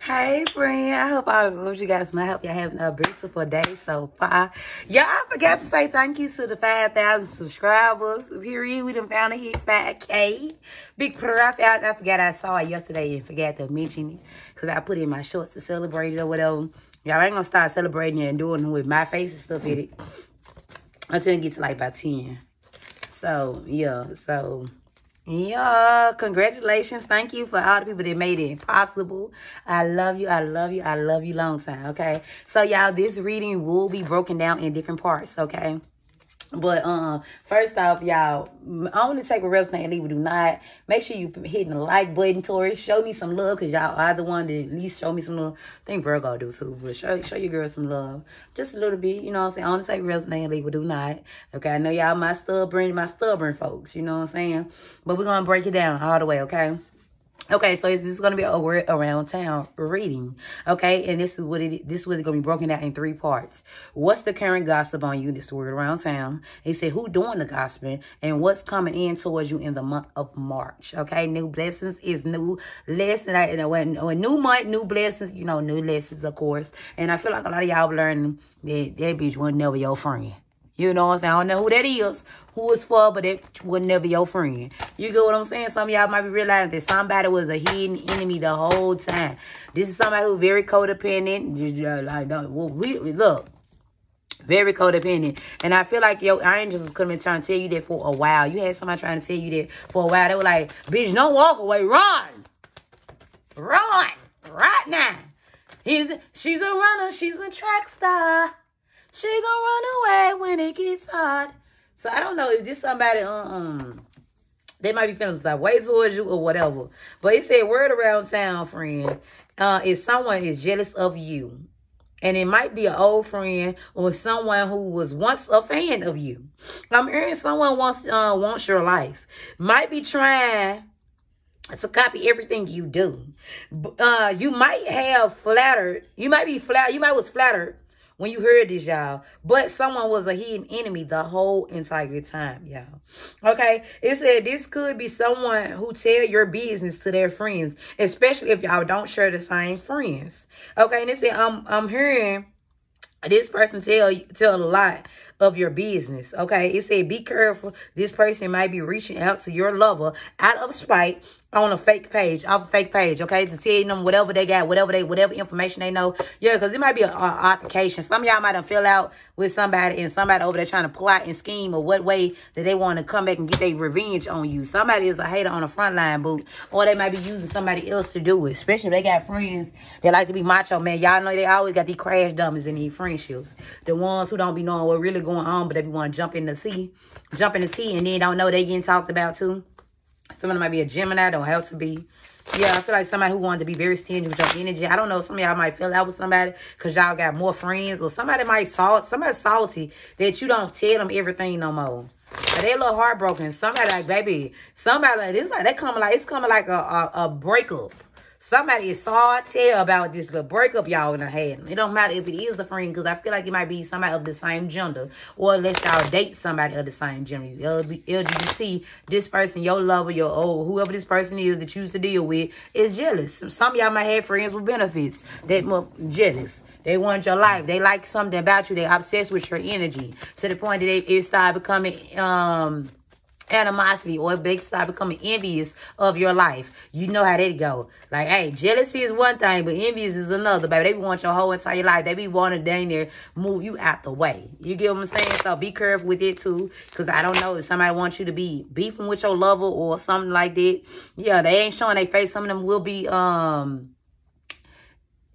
Hey, friend. I hope all is well with you guys. And I hope y'all having a beautiful day so far. Y'all, I forgot to say thank you to the 5,000 subscribers. Period. We done found a hit 5K. Big prof out. I forgot I saw it yesterday and forgot to mention it. Because I put in my shorts to celebrate it or whatever. Y'all ain't going to start celebrating and doing it with my face and stuff in it. Until it gets to like by 10. So, yeah. So, yeah, congratulations. Thank you for all the people that made it possible. I love you. I love you. I love you long time. Okay. So, y'all, this reading will be broken down in different parts. Okay. But um, first off, y'all, I to take a resonate and leave it. Do not make sure you hitting the like button, Taurus. Show me some love, cause y'all are the one that at least show me some love. I think Virgo do too, but show show your girl some love, just a little bit. You know what I'm saying? I to take resonate and leave it. Do not. Okay, I know y'all my stubborn, my stubborn folks. You know what I'm saying? But we're gonna break it down all the way. Okay. Okay, so this is gonna be a word around town reading. Okay, and this is what it this is it's gonna be broken out in three parts. What's the current gossip on you? This word around town. They say who doing the gossiping and what's coming in towards you in the month of March. Okay, new blessings is new lessons. And when, when new month, new blessings, you know, new lessons, of course. And I feel like a lot of y'all learning that that bitch was never your friend. You know what I'm saying? I don't know who that is, who it's for, but it was never your friend. You get what I'm saying? Some of y'all might be realizing that somebody was a hidden enemy the whole time. This is somebody who's very codependent. Uh, like, well, we look, very codependent. And I feel like yo, your angels was coming trying to tell you that for a while. You had somebody trying to tell you that for a while. They were like, bitch, don't walk away. Run. Run. Right now. He's, she's a runner. She's a track star. She gonna run away when it gets hard. So I don't know if this somebody um they might be feeling some way towards you or whatever. But he said word around town, friend, uh, if someone is jealous of you. And it might be an old friend or someone who was once a fan of you. I'm hearing someone wants uh wants your life. Might be trying to copy everything you do. Uh, you might have flattered. You might be flattered. You might was flattered when you heard this, y'all. But someone was a hidden enemy the whole entire time, y'all. Okay? It said this could be someone who tell your business to their friends, especially if y'all don't share the same friends. Okay? And it said, I'm, I'm hearing this person tell tell a lot of your business. Okay. It said be careful. This person might be reaching out to your lover out of spite on a fake page, off a fake page, okay, to tell them whatever they got, whatever they, whatever information they know. Yeah, because it might be an altercation. Some y'all might have fill out with somebody and somebody over there trying to plot and scheme or what way that they want to come back and get their revenge on you. Somebody is a hater on the front line, boot, or they might be using somebody else to do it, especially if they got friends that like to be macho, man. Y'all know they always got these crash dummies in these friendships. The ones who don't be knowing what really going on, but they want to jump in the sea, jump in the tea, and then don't know they getting talked about too. Someone might be a Gemini, don't have to be. Yeah, I feel like somebody who wanted to be very stingy with your energy. I don't know. Some of y'all might feel out with somebody because y'all got more friends. Or somebody might salt, somebody salty that you don't tell them everything no more. But they a little heartbroken. Somebody like, baby, somebody like this, like they coming like it's coming like a, a, a breakup. Somebody is salty about this little breakup y'all in the head. It don't matter if it is a friend, because I feel like it might be somebody of the same gender. Or unless y'all date somebody of the same gender. LGBT, this person, your lover, your old, whoever this person is that you used to deal with, is jealous. Some y'all might have friends with benefits that jealous. They want your life. They like something about you. They're obsessed with your energy to the point that they, it started becoming um animosity or they start becoming envious of your life. You know how that go. Like, hey, jealousy is one thing, but envious is another, baby. They be want your whole entire life. They be wanting dang there move you out the way. You get what I'm saying? So be careful with it too. Cause I don't know if somebody wants you to be beefing with your lover or something like that. Yeah, they ain't showing their face. Some of them will be um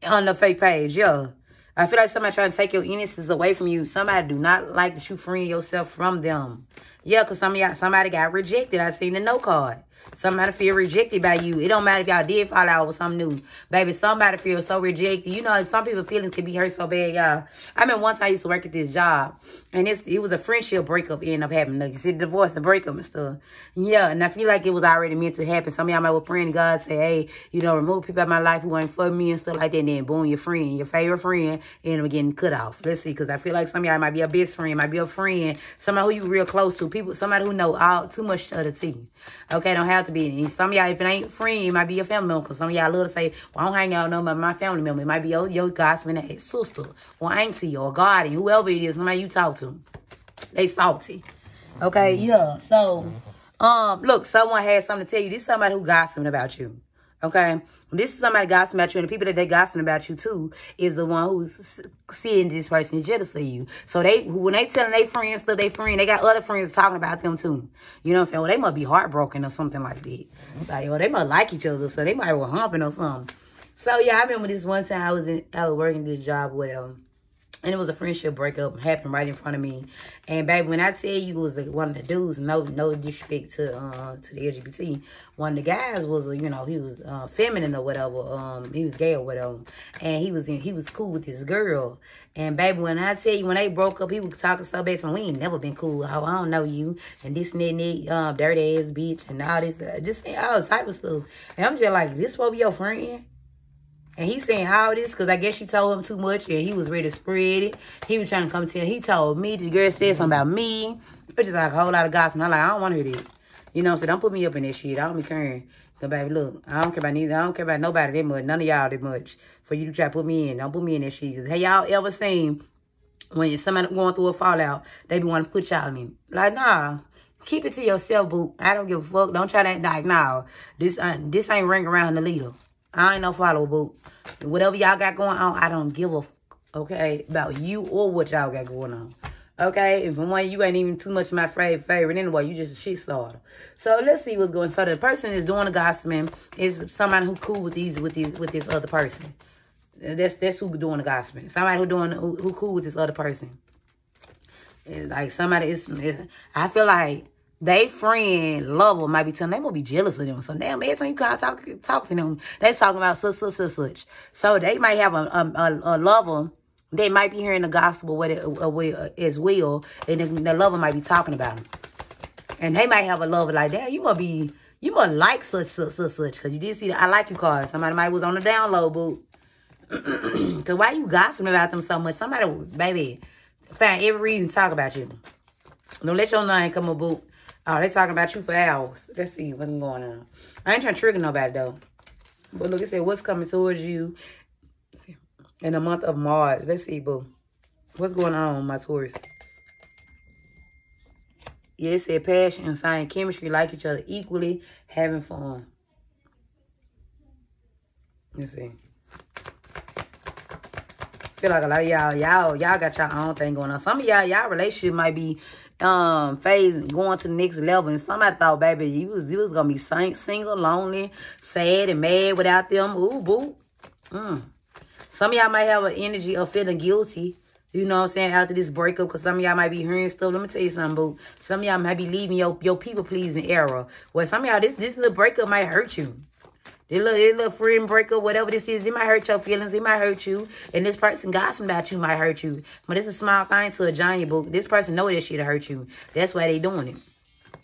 on the fake page. Yeah. I feel like somebody trying to take your innocence away from you. Somebody do not like that you freeing yourself from them. Yeah, because some y'all, somebody got rejected. I seen the no card. Somebody feel rejected by you. It don't matter if y'all did fall out with something new. Baby, somebody feel so rejected. You know, some people feelings can be hurt so bad, y'all. I mean, once I used to work at this job, and it's, it was a friendship breakup end up happening. You see, the divorce, the breakup and stuff. Yeah, and I feel like it was already meant to happen. Some of y'all might be praying God, say, hey, you know, remove people out of my life who ain't for me and stuff like that. And then, boom, your friend, your favorite friend, end up getting cut off. Let's see, because I feel like some of y'all might be a best friend, might be a friend, somebody who you real close to, people, somebody who know all too much of the tea. Okay, don't have to be. And some of y'all, if it ain't friend, it might be your family member. Because some of y'all love to say, well, I don't hang out no with my family member. It might be your, your gossiping sister or auntie or guardian, whoever it is, matter you talk to. They salty. Okay, yeah. So, um, look, someone has something to tell you. This is somebody who gossiping about you. Okay, this is somebody gossiping about you, and the people that they gossiping about you too is the one who's seeing this person is jealous of you. So they, when they telling their friends stuff, they friend, they got other friends talking about them too. You know what I'm saying? Well, they must be heartbroken or something like that. Like, oh, they must like each other, so they might be humping or something. So yeah, I remember this one time I was in, I was working this job with um and it was a friendship breakup happened right in front of me. And baby, when I tell you it was one of the dudes, no no disrespect to uh to the LGBT, one of the guys was you know he was uh, feminine or whatever, um he was gay or whatever, and he was in, he was cool with this girl. And baby, when I tell you when they broke up, he was talking so bad me. We ain't never been cool. I, I don't know you and this and that, and that uh, dirty ass bitch and all this, uh, just all type of stuff. And I'm just like, this what be your friend? And he's saying all this because I guess she told him too much and he was ready to spread it. He was trying to come to tell. He told me, the girl said something about me. Which is like a whole lot of gossip. I'm like, I don't want to hear this. You know, so don't put me up in this shit. I don't be caring. Cause baby, look, I don't care about neither. I don't care about nobody that much. None of y'all that much. For you to try to put me in. Don't put me in this shit. Have y'all ever seen when somebody going through a fallout, they be wanting to put y'all in? Like, nah. Keep it to yourself, boo. I don't give a fuck. Don't try to act like, nah. This, uh, this ain't ring around the leader. I ain't no follower, boo. Whatever y'all got going on, I don't give a okay, about you or what y'all got going on. Okay, and for one, you ain't even too much my favorite favorite anyway. You just a shit starter. So let's see what's going. So the person is doing the gossiping is somebody who cool with these with these with this other person. That's that's who doing the gossiping. Somebody who doing who, who cool with this other person. It's like somebody is. I feel like they friend, lover might be telling them, they might be jealous of them. So damn, every time you call talk talk to them, they talking about such such such such. So they might have a a, a, a lover. They might be hearing the gospel with it uh, uh, as well, and the, lover might be talking about them. And they might have a lover like damn, You must be you must like such such such such because you did see the I like you card. Somebody might was on the download boot. so why you gossiping about them so much? Somebody, baby, find every reason to talk about you. Don't let your name come a boot Oh, they talking about you for hours. Let's see what's going on. I ain't trying to trigger nobody, though. But look, it said, what's coming towards you in the month of March. Let's see, boo. What's going on, my Taurus? Yeah, it said passion and sign chemistry, like each other equally, having fun. Let's see. feel like a lot of y'all, y'all, y'all got y'all own thing going on. Some of y'all, y'all relationship might be um phase going to the next level. And somebody thought, baby, you was you was gonna be sing, single, lonely, sad, and mad without them. Ooh, boo. Mm. Some of y'all might have an energy of feeling guilty. You know what I'm saying? After this breakup, because some of y'all might be hearing stuff. Let me tell you something, boo. Some of y'all might be leaving your, your people pleasing era. Well, some of y'all, this, this little breakup might hurt you. This little, this little friend breakup, whatever this is, it might hurt your feelings. It might hurt you. And this person gossiping about you might hurt you. But it's a small thing to a giant book. This person know that shit hurt you. That's why they doing it.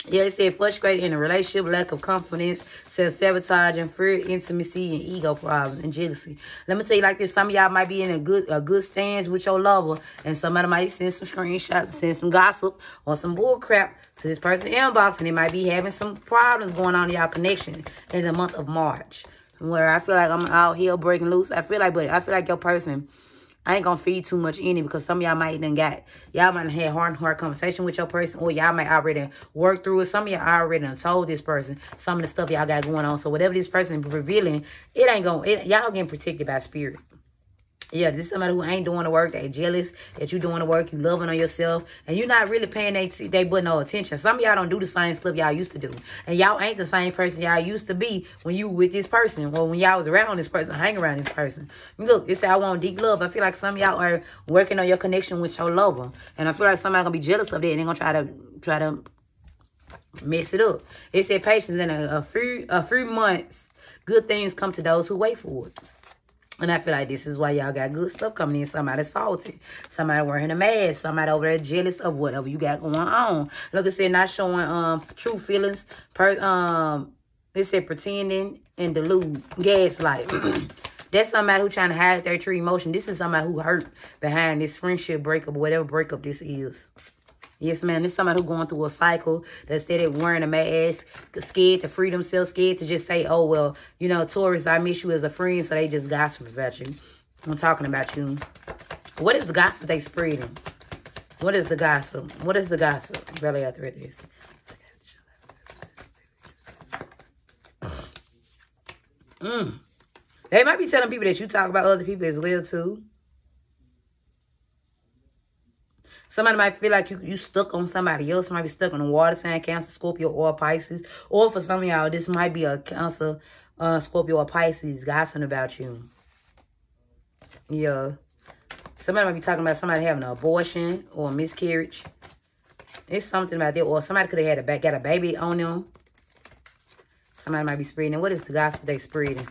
Yeah, it said frustrated in a relationship, lack of confidence, self-sabotage, and fear, intimacy, and ego problems, and jealousy. Let me tell you like this, some of y'all might be in a good a good stance with your lover, and somebody might send some screenshots, send some gossip, or some bull crap to this person inbox, and they might be having some problems going on in y'all connection in the month of March. Where I feel like I'm out here breaking loose. I feel like, but I feel like your person I ain't gonna feed too much in it because some of y'all might even got y'all might have had hard hard conversation with your person or y'all might already work through it. Some of y'all already told this person some of the stuff y'all got going on. So whatever this person revealing, it ain't gonna it, y'all getting protected by spirit. Yeah, this is somebody who ain't doing the work. They jealous that you doing the work. You loving on yourself. And you're not really paying they, they but no attention. Some of y'all don't do the same stuff y'all used to do. And y'all ain't the same person y'all used to be when you with this person. Well, when y'all was around this person, hang around this person. Look, it's I want deep love. I feel like some of y'all are working on your connection with your lover. And I feel like somebody gonna be jealous of that and they're gonna try to try to mess it up. It said patience in a, a few a few months, good things come to those who wait for it. And I feel like this is why y'all got good stuff coming in. Somebody salty. Somebody wearing a mask. Somebody over there jealous of whatever you got going on. Look, it said not showing um true feelings. Per um, it said pretending and delude, gaslight. That's somebody who trying to hide their true emotion. This is somebody who hurt behind this friendship breakup, whatever breakup this is. Yes, man. This somebody who going through a cycle that steady wearing a mask, scared to free themselves, scared to just say, oh, well, you know, Taurus, I miss you as a friend, so they just gossip about you. I'm talking about you. What is the gossip they spreading? What is the gossip? What is the gossip? Really to this. Mm. They might be telling people that you talk about other people as well, too. Somebody might feel like you, you stuck on somebody else. Might be stuck on a water sign, Cancer, Scorpio, or Pisces. Or for some of y'all, this might be a Cancer, uh, Scorpio, or Pisces gossiping about you. Yeah. Somebody might be talking about somebody having an abortion or a miscarriage. It's something about that. Or somebody could have had a got a baby on them. Somebody might be spreading. What is the gospel they spreading?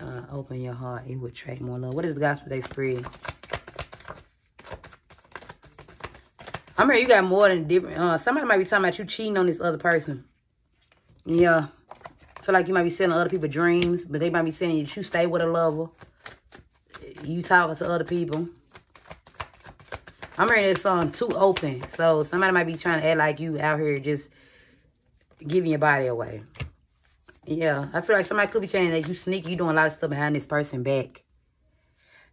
Uh, open your heart. It would attract more love. What is the gospel they spread? I mean, you got more than different. Uh, somebody might be talking about you cheating on this other person. Yeah. Feel like you might be selling other people dreams, but they might be saying you stay with a lover. You talking to other people. I'm hearing this song too open. So somebody might be trying to act like you out here just giving your body away. Yeah, I feel like somebody could be saying that you sneaky, you doing a lot of stuff behind this person back.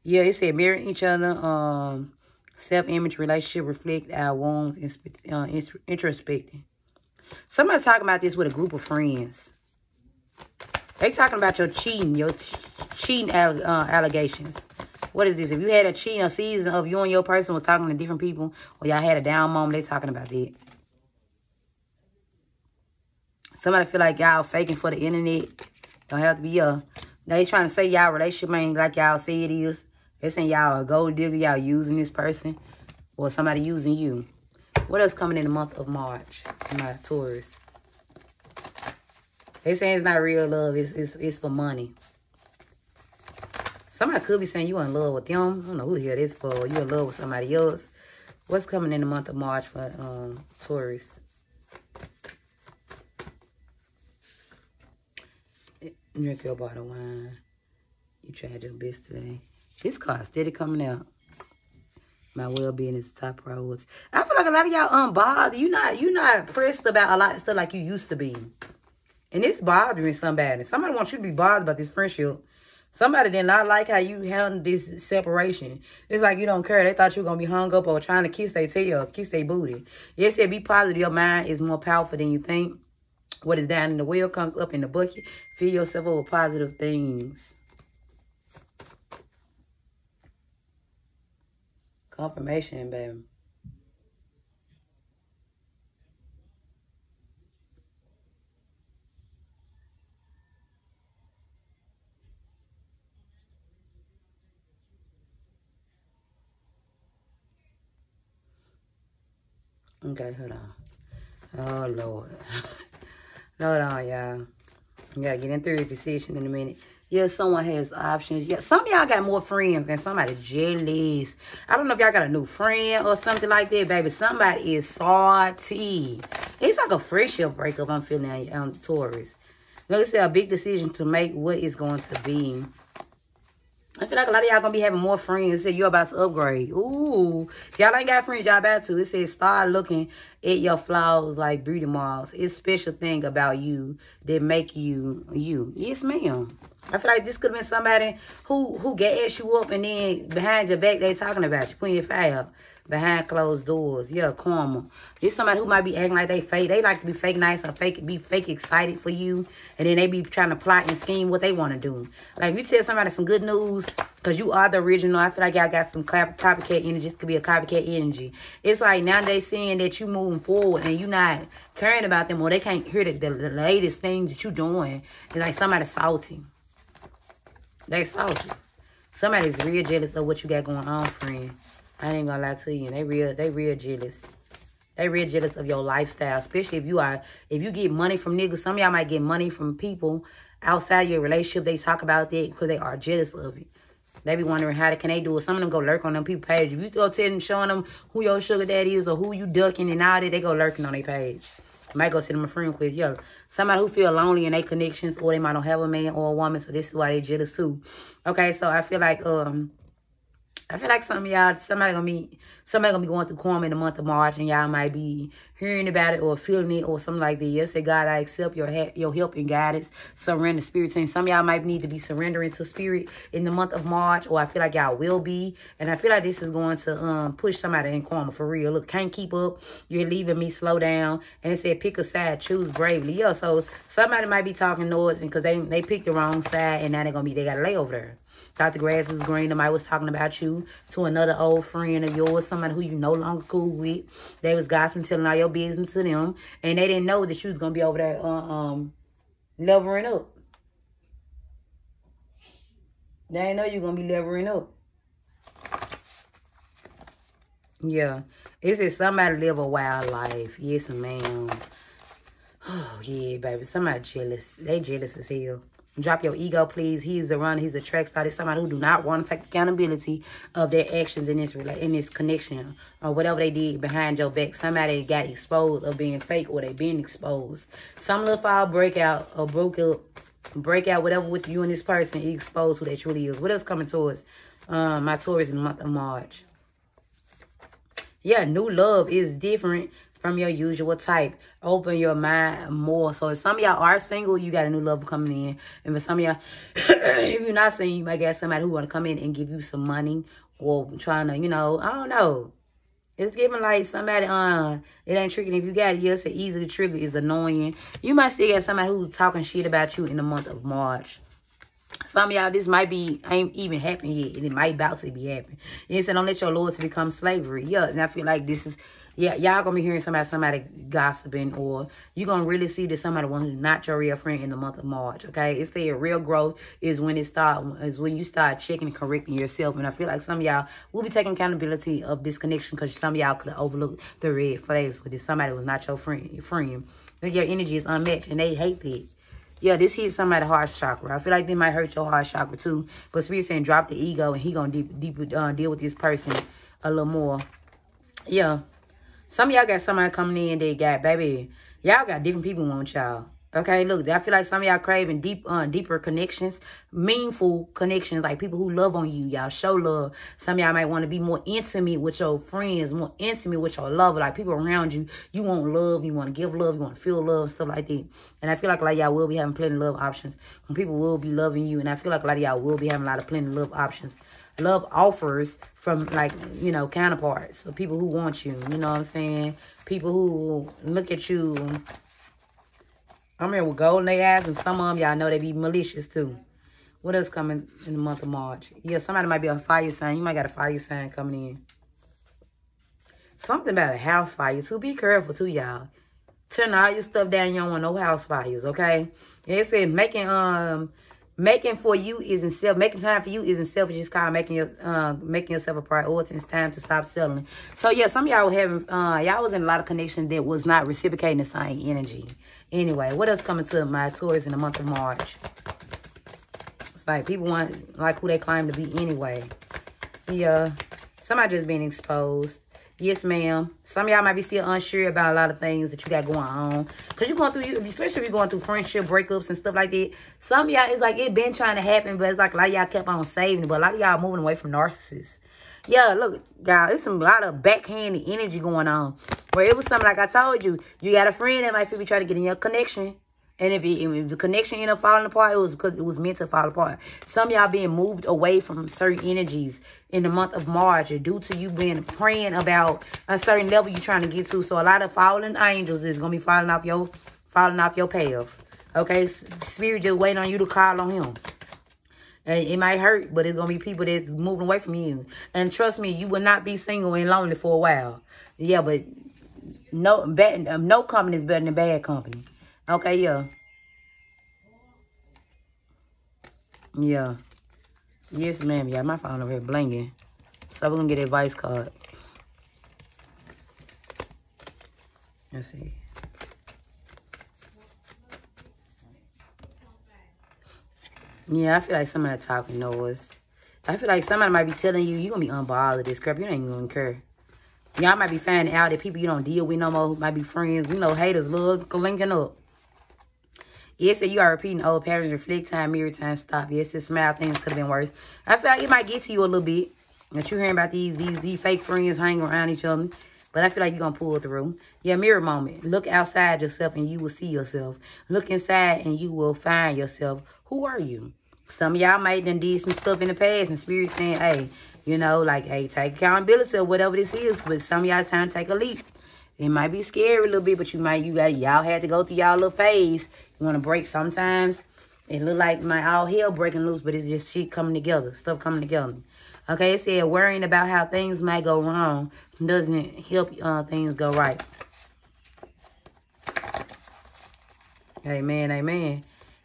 Yeah, it said mirror each other. Um, self-image relationship reflect our wounds, uh, introspecting. Somebody talking about this with a group of friends. They talking about your cheating, your cheating uh, allegations. What is this? If you had a cheating season of you and your person was talking to different people, or y'all had a down moment, they talking about that. Somebody feel like y'all faking for the internet. Don't have to be a. They trying to say y'all relationship ain't like y'all say it is. They saying y'all a gold digger, y'all using this person. Or somebody using you. What else coming in the month of March? My Taurus. They saying it's not real love. It's, it's, it's for money. Somebody could be saying you in love with them. I don't know who the hell this for. You in love with somebody else. What's coming in the month of March for um, Taurus? Drink your bottle of wine. You tried your best today. This card steady coming out. My well-being is top priority. I feel like a lot of y'all unbothered. You not you not pressed about a lot of stuff like you used to be. And it's bothering somebody. Somebody wants you to be bothered about this friendship. Somebody did not like how you handled this separation. It's like you don't care. They thought you were going to be hung up or trying to kiss their tail, kiss their booty. Yes, said be positive. Your mind is more powerful than you think. What is down in the well comes up in the bucket. Fill yourself up with positive things. Confirmation, baby. Okay, hold on. Oh, Lord. hold on, y'all. You gotta get into your position in a minute. Yeah, someone has options. Yeah, some y'all got more friends than somebody jealous. I don't know if y'all got a new friend or something like that, baby. Somebody is salty. It's like a friendship breakup I'm feeling on Taurus. Look, it's a big decision to make what is going to be. I feel like a lot of y'all gonna be having more friends. It said you're about to upgrade. Ooh. Y'all ain't got friends, y'all about to. It says start looking at your flaws like beauty marks. It's special thing about you that make you you. Yes, ma'am. I feel like this could have been somebody who who gas you up and then behind your back they talking about you, putting your fire behind closed doors. Yeah, karma. This somebody who might be acting like they fake. They like to be fake nice or fake be fake excited for you. And then they be trying to plot and scheme what they want to do. Like if you tell somebody some good news, because you are the original, I feel like y'all got some copycat energy. This could be a copycat energy. It's like now they seeing that you moving forward and you not caring about them or they can't hear the, the, the latest things that you doing. It's like somebody salty. They salty. Somebody's real jealous of what you got going on, friend. I ain't gonna lie to you. They real, they real jealous. They real jealous of your lifestyle, especially if you are, if you get money from niggas. Some of y'all might get money from people outside your relationship. They talk about that because they are jealous of you. They be wondering how they, can they do it. Some of them go lurk on them people page. If you go tell them, showing them who your sugar daddy is or who you ducking and all that, they go lurking on their page. Might go send them a friend quiz. Yo, somebody who feel lonely in their connections or they might not have a man or a woman, so this is why they jealous too. Okay, so I feel like um I feel like some of y'all, somebody gonna be, somebody gonna be going through karma in the month of March, and y'all might be hearing about it or feeling it or something like that. Yes, say God, I accept your ha- your help and guidance. Surrender spirit. And some y'all might need to be surrendering to spirit in the month of March, or I feel like y'all will be. And I feel like this is going to um push somebody in karma for real. Look, can't keep up. You're leaving me. Slow down. And it said pick a side, choose bravely. Yeah, so somebody might be talking noise because they they picked the wrong side, and now they're gonna be they got to lay over there. Thought the grass was green. Somebody was talking about you to another old friend of yours, somebody who you no longer cool with. They was gossiping, telling all your business to them, and they didn't know that you was gonna be over there, uh, um, levering up. They know you were gonna be levering up. Yeah, Is it somebody live a wild life. Yes, ma'am. Oh yeah, baby. Somebody jealous. They jealous as hell. Drop your ego, please. He's a run. He's a track star. He's somebody who do not want to take accountability of their actions in this in this connection or whatever they did behind your back. Somebody got exposed of being fake or they being exposed. Some little file breakout or broke up, break out whatever with you and this person exposed who they truly is. What else coming towards um, my the month of March? Yeah, new love is different from your usual type. Open your mind more. So if some of y'all are single, you got a new love coming in. And for some of y'all, if you're not single, you might get somebody who want to come in and give you some money or trying to, you know, I don't know. It's giving like somebody, uh, it ain't tricking. If you got it, yes, it's easy to trigger. It's annoying. You might still get somebody who's talking shit about you in the month of March. Some of y'all, this might be ain't even happened yet. It might about to be happening. It said, don't let your lords become slavery. Yeah, and I feel like this is yeah, y'all gonna be hearing somebody somebody gossiping, or you gonna really see that somebody who's not your real friend in the month of March. Okay, it's there. Real growth is when it start is when you start checking and correcting yourself. And I feel like some of y'all will be taking accountability of this connection because some of y'all could have overlooked the red flags with this somebody was not your friend. Your friend, your energy is unmatched, and they hate that. Yeah, this hits somebody heart chakra. I feel like they might hurt your heart chakra too. But Spirit saying drop the ego and he gonna deep, deep uh, deal with this person a little more. Yeah. Some y'all got somebody coming in, they got, baby, y'all got different people want y'all. Okay, look, I feel like some of y'all craving deep, uh, deeper connections, meaningful connections, like people who love on you. Y'all show love. Some y'all might want to be more intimate with your friends, more intimate with your lover, like people around you. You want love, you want to give love, you want to feel love, stuff like that. And I feel like a lot of y'all will be having plenty of love options when people will be loving you. And I feel like a lot of y'all will be having a lot of plenty of love options love offers from like you know counterparts so people who want you you know what i'm saying? People who look at you. I'm here with golden eyes and some of them y'all know they be malicious too. What else coming in the month of march? Yeah somebody might be a fire sign. You might got a fire sign coming in. Something about a house fire too. Be careful too y'all. Turn all your stuff down. You don't want no house fires okay? It said making um Making for you isn't self. Making time for you isn't selfish. It's called making your uh, making yourself a priority. It's time to stop selling. So yeah, some y'all having uh y'all was in a lot of connections that was not reciprocating the same energy. Anyway, what else coming to my Taurus in the month of March? It's like people want like who they claim to be anyway. Yeah, somebody just being exposed. Yes, ma'am. Some y'all might be still unsure about a lot of things that you got going on. Because you're going through, especially if you're going through friendship breakups and stuff like that. Some y'all, it's like it been trying to happen, but it's like a lot of y'all kept on saving But a lot of y'all moving away from narcissists. Yeah, look, y'all, it's some lot of backhanded energy going on. Where it was something like I told you, you got a friend that might feel be trying to get in your connection. And if, it, if the connection ended up falling apart, it was because it was meant to fall apart. Some y'all being moved away from certain energies in the month of March due to you being praying about a certain level you're trying to get to. So a lot of fallen angels is going to be falling off your falling off your path. Okay? Spirit just waiting on you to call on him. And it might hurt, but it's going to be people that's moving away from you. And trust me, you will not be single and lonely for a while. Yeah, but no, bad, no company is better than bad company. Okay, yeah. Yeah. Yes, ma'am. Yeah, my phone over here blinking. So we're going to get advice card. Let's see. Yeah, I feel like somebody talking noise. I feel like somebody might be telling you, you're going to be unbothered this crap. You ain't going to care. Y'all might be finding out that people you don't deal with no more might be friends. You know, haters love linking up. Yes, you are repeating old patterns. Reflect time, mirror time, stop. Yes, it smile. Things could have been worse. I feel like it might get to you a little bit. That you're hearing about these these these fake friends hanging around each other. But I feel like you're going to pull through. Yeah, mirror moment. Look outside yourself and you will see yourself. Look inside and you will find yourself. Who are you? Some of y'all might done did some stuff in the past and spirit saying, hey, you know, like, hey, take accountability of whatever this is. But some of y'all time to take a leap. It might be scary a little bit, but you might, you got, y'all had to go through y'all little phase. You want to break sometimes. It look like my all hell breaking loose, but it's just shit coming together, stuff coming together. Okay, it said worrying about how things might go wrong doesn't help uh, things go right. Amen, amen.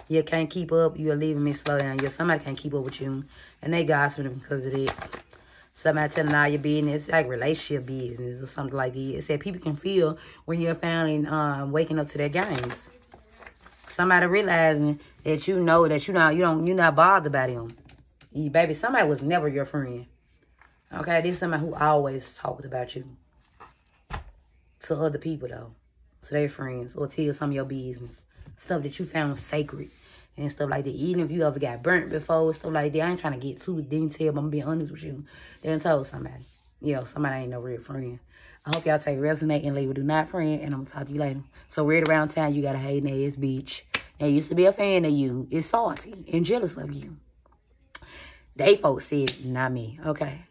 You can't keep up. You're leaving me slow down. Yeah, somebody can't keep up with you. And they gossiping because of it. Somebody telling all your business, like relationship business or something like that. It said people can feel when you're finally um, waking up to their games. Somebody realizing that you know that you not you don't you're not bothered by them. You, baby, somebody was never your friend. Okay, this is somebody who always talked about you. To other people, though. To their friends. Or tell some of your business. Stuff that you found sacred. And stuff like that. Even if you ever got burnt before, stuff like that. I ain't trying to get too detailed, but I'm being honest with you. They done told somebody. Yeah, somebody ain't no real friend. I hope y'all take resonate and label do not friend. And I'm to talk to you later. So, weird around town, you got a hating ass bitch. That used to be a fan of you. Is salty and jealous of you. They folks said, not me. Okay.